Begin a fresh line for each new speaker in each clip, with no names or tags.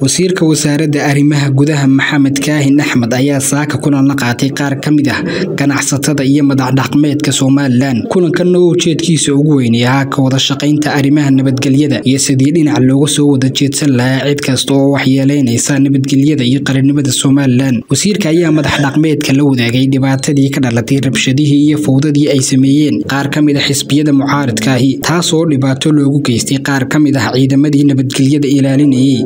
wasiirka wasaaradda arrimaha gudaha maxamed kaahin axmed ayaa saaka kulan la qaatay qaar ka mid ah ganacsatada iyo madaxdhaqmeedka somalilan kulankanna oo ujeedkiisa ugu weynay ahaa ka wada shaqaynta arrimaha nabadgelyada iyo sidii dhinac looga soo wada jeedsan lahaa cid kasta oo waxyeeleynaysa nabadgelyada iyo qarannimada somalilan wasiirka ayaa madaxdhaqmeedka la wadaagay dhibaatadii ka dhalatay rabshadihii iyo fowdadii ay sameeyeen qaar ka mid a xisbiyada mucaaridkaahi taasoo dhibaato loogu geystay qaar ka mid ah ciidamadii nabadgelyada ilaalinayay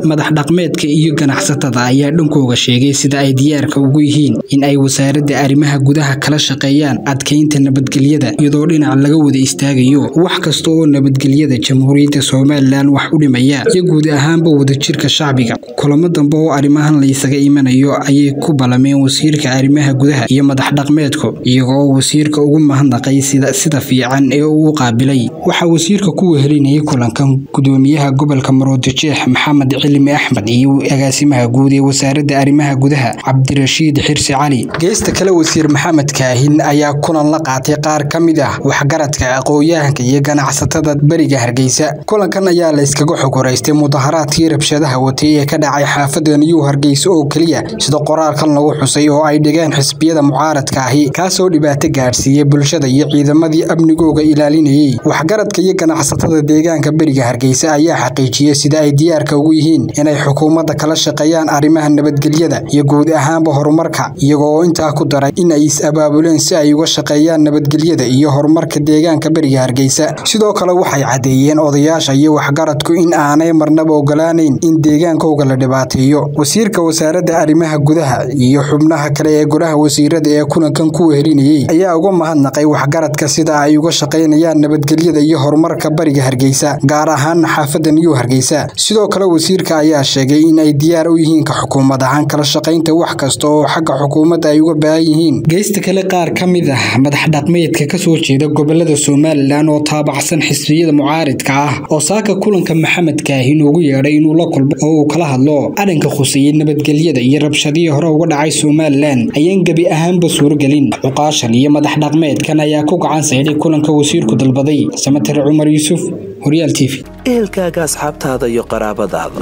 madaxdhaqmeedka iyo ganacsatada ayaa dhankooga sheegay sida ay diyaarka ugu yihiin in ay wasaaradda arrimaha gudaha kala shaqeeyaan adkaynta nabadgelyada iyadoo dhinac laga wada istaagayo wax kasta oo nabadgelyada jamhuuriyadda somalilan wax u dhimaya. Iyo guud ahaanba wadajirka shacbiga. Kulamo dambe oo arrimahan laysaga imanayo ayay ku balameen wasiirka arrimaha gudaha iyo madaxdhaqmeedku iyaga oo wasiirka ugu mahadnaqay sida fiican ee uu qaabilay. Waxaa wasiirka ku wehelinayay kulankan gudoomiyaha gobolka maroodijeex maxamed cilmi axmed iyo agaasimaha guud ee wasaaradda arrimaha gudaha cabdirashiid xirsi cali. Geesta kale wasiir maxamed kaahin ayaa kulan la qaatay qaar ka mid ah waxgaradka aqoon-yahanka iyo ganacsatada beriga hargeysa. Kulankan ayaa la yskaga xog horeystay mudaharaadkii rabshadaha watay ee ka dhacay xaafada niyuu hargeysa oo keliya sida qoraalkan lagu xusay oo ay dhigeen xisbiyada mucaaradka ahi kaasoo dhibaato gaadhsiiyey bulshada iyo ciidamadii amnigooga ilaalinayay. Waxgaradka iyo ganacsatada deegaanka beriga hargeysa ayaa xaqiijiyey sida ay diyaarka ugu yihiin inay xukuumadda kala shaqeeyaan arrimaha nabadgelyada iyo guud ahaanba horumarka iyagoo intaa ku daray in ay is-abaabuleen si ay uga shaqeeyaan nabadgelyada iyo horumarka deegaanka beriga hargeysa. Sidoo kale waxay caddeeyeen odayaasha iyo waxgaradku in aanay marnaba ogolaanayn in deegaankooga la dhibaateeyo. Wasiirka wasaaradda arrimaha gudaha iyo xubnaha kale ee golaha wasiirada ee kulankan ku wehelinayay ayaa uga mahadnaqay waxgaradka sida ay uga shaqaynayaan nabadgelyada iyo horumarka bariga hargeysa gaar ahaan xaafadda niyuu hargeysa. Sidoo kale wasiirka ayaa sheegay in ay diyaar u yihiin ka xukuumad ahaan kala shaqaynta wax kasta oo xagga xukuumadda ay uga baahan yihiin. Geesta kale qaar ka mid ah madaxdhaqmeedka ka soo jeeda gobollada somalilan oo taabacsan xisbiyada mucaaridka ah oo saaka kulanka maxamed kaahin ugu yeedhay inuu la kulmo oo uu kala hadlo arrinka khuseeyey nabadgelyada iyo rabshadihii hore uga dhacay somalilan ayaan gebi ahaanba suurogelin. Cuqaashan iyo madaxdhaqmeedkan ayaa ku gacan saydhay kulanka wasiirku dalbaday samater cumar yuusuf horyaal t v.
Ehelkaaga asxaabtaada iyo qaraabadaada